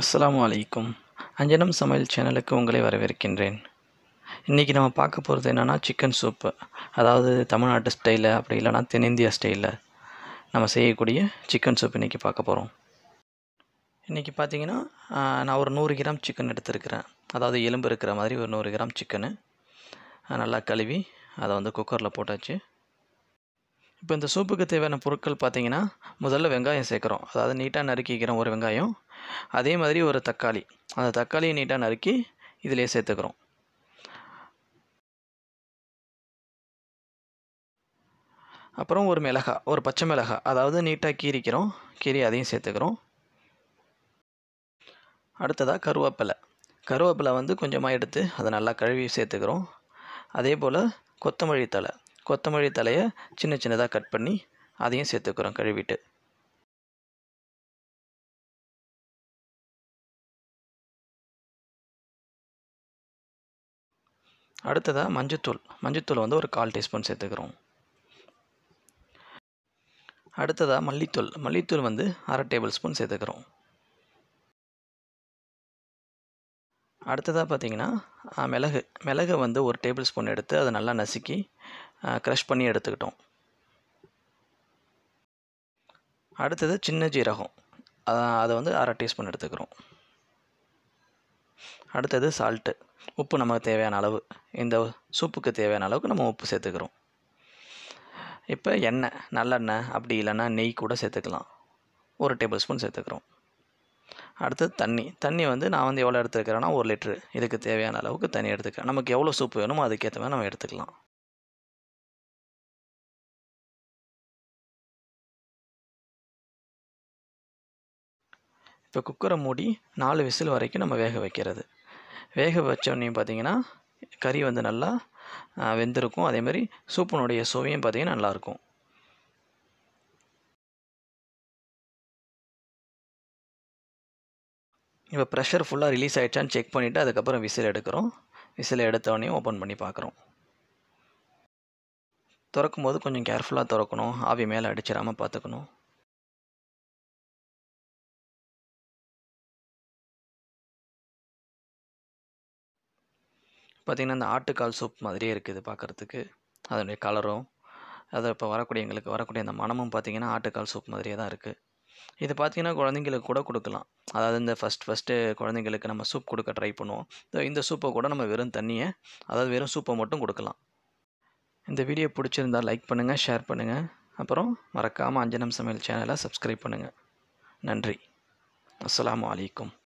அஸ்ஸலாமு அலைக்கும். அஞ்சனம் சமையல் சேனலுக்கு உங்களை வரவேற்கின்றேன். இன்றைக்கி நம்ம பார்க்க போகிறது என்னென்னா சிக்கன் சூப்பு அதாவது தமிழ்நாட்டு ஸ்டைலில் அப்படி இல்லைன்னா தென்னிந்தியா ஸ்டைலில் நம்ம செய்யக்கூடிய சிக்கன் சூப் இன்றைக்கி பார்க்க போகிறோம் இன்றைக்கி பார்த்தீங்கன்னா நான் ஒரு நூறு கிராம் சிக்கன் எடுத்துருக்கிறேன். அதாவது எலும்பு இருக்கிற மாதிரி ஒரு நூறு கிராம் சிக்கனு நல்லா கழுவி அதை வந்து குக்கரில் போட்டாச்சு. இப்போ இந்த சூப்புக்கு தேவையான பொருட்கள் பார்த்தீங்கன்னா முதல்ல வெங்காயம் சேர்க்குறோம். அதாவது நீட்டாக நறுக்கிக்கிறோம் ஒரு வெங்காயம் அதே மாதிரி ஒரு தக்காளி. அந்த தக்காளியை நீட்டாக நறுக்கி இதிலே சேர்த்துக்கிறோம். அப்புறம் ஒரு மிளகா ஒரு பச்சை மிளகா அதாவது நீட்டாக கீரிக்கிறோம் கீரி அதையும் சேர்த்துக்கிறோம். அடுத்ததாக கருவேப்பிலை. கருவேப்பிலை வந்து கொஞ்சமாக எடுத்து அதை நல்லா கழுவி சேர்த்துக்கிறோம். அதே போல் கொத்தமல்லி தழை. கொத்தமல்லி தலையை சின்ன சின்னதாக கட் பண்ணி அதையும் சேர்த்துக்கிறோம் கழுவிட்டு. அடுத்ததாக மஞ்சத்தூள். மஞ்சத்தூள் வந்து ஒரு கால் டீஸ்பூன் சேர்த்துக்கிறோம். அடுத்ததாக மல்லித்தூள். மல்லித்தூள் வந்து அரை டேபிள் ஸ்பூன் சேர்த்துக்கிறோம். அடுத்ததாக பார்த்தீங்கன்னா மிளகு. மிளகு வந்து ஒரு டேபிள் ஸ்பூன் எடுத்து அதை நல்லா நசுக்கி க்ரஷ் பண்ணி எடுத்துக்கிட்டோம். அடுத்தது சின்ன ஜீரகம். அதை வந்து அரை டீஸ்பூன் எடுத்துக்கிறோம். அடுத்தது சால்ட்டு உப்பு நமக்கு தேவையான அளவு. இந்த சூப்புக்கு தேவையான அளவுக்கு நம்ம உப்பு சேர்த்துக்கிறோம். இப்போ எண்ணெய் நல்லெண்ணெய் அப்படி இல்லைன்னா நெய் கூட சேர்த்துக்கலாம். ஒரு டேபிள் ஸ்பூன் சேர்த்துக்கிறோம். அடுத்தது தண்ணி. தண்ணி வந்து நான் வந்து எவ்வளோ எடுத்துருக்கிறேன்னா ஒரு லிட்ரு இதுக்கு தேவையான அளவுக்கு தண்ணி எடுத்துக்கிறேன். நமக்கு எவ்வளோ சூப்பு வேணுமோ அதுக்கேற்ற மாதிரி நம்ம எடுத்துக்கலாம். இப்போ குக்கரை மூடி நாலு விசில் வரைக்கும் நம்ம வேக வைக்கிறது. வேக வச்சோடனே பார்த்தீங்கன்னா கறி வந்து நல்லா வெந்திருக்கும். அதே மாதிரி சூப்பினுடைய சுவையும் பார்த்திங்கன்னா நல்லாயிருக்கும் இப்போ ப்ரெஷர் ஃபுல்லாக ரிலீஸ் ஆகிடுச்சான்னு செக் பண்ணிவிட்டு அதுக்கப்புறம் விசில் எடுக்கிறோம். விசில் எடுத்தோடனே ஓப்பன் பண்ணி பார்க்குறோம். திறக்கும் போது கொஞ்சம் கேர்ஃபுல்லாக திறக்கணும். ஆவி மேலே அடிச்சிடாமல் பார்த்துக்கணும். பார்த்திங்கன்னா இந்த ஆட்டுக்கால் சூப் மாதிரியே இருக்குது பார்க்குறதுக்கு. அதனுடைய கலரும் அது இப்போ வரக்கூடிய எங்களுக்கு வரக்கூடிய அந்த மனமும் பார்த்திங்கன்னா ஆட்டுக்கால் சூப் மாதிரியே தான் இருக்குது இது பார்த்திங்கன்னா குழந்தைங்களுக்கு கூட கொடுக்கலாம். அதாவது இந்த ஃபஸ்ட் ஃபஸ்ட்டு குழந்தைங்களுக்கு நம்ம சூப் கொடுக்க ட்ரை பண்ணுவோம். இந்த- சூப்பை கூட நம்ம வெறும் தண்ணியை அதாவது வெறும் சூப்பை மட்டும் கொடுக்கலாம். இந்த வீடியோ பிடிச்சிருந்தா லைக் பண்ணுங்கள் ஷேர் பண்ணுங்கள் அப்புறம் மறக்காமல் அஞ்சனம் சமையல் சேனலை சப்ஸ்கிரைப் பண்ணுங்கள் நன்றி. அஸ்ஸலாமு அலைக்கும்.